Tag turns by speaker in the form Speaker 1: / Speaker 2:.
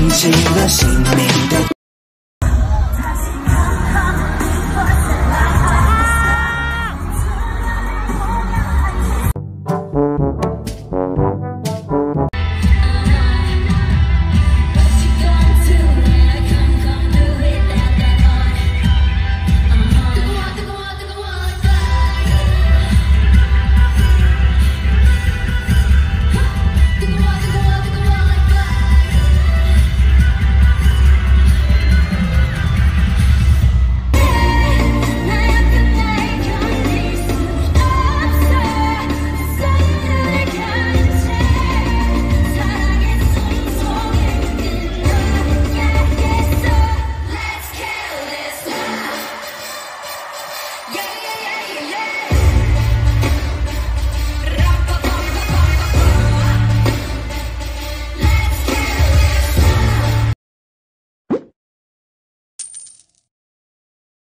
Speaker 1: 引起了性命的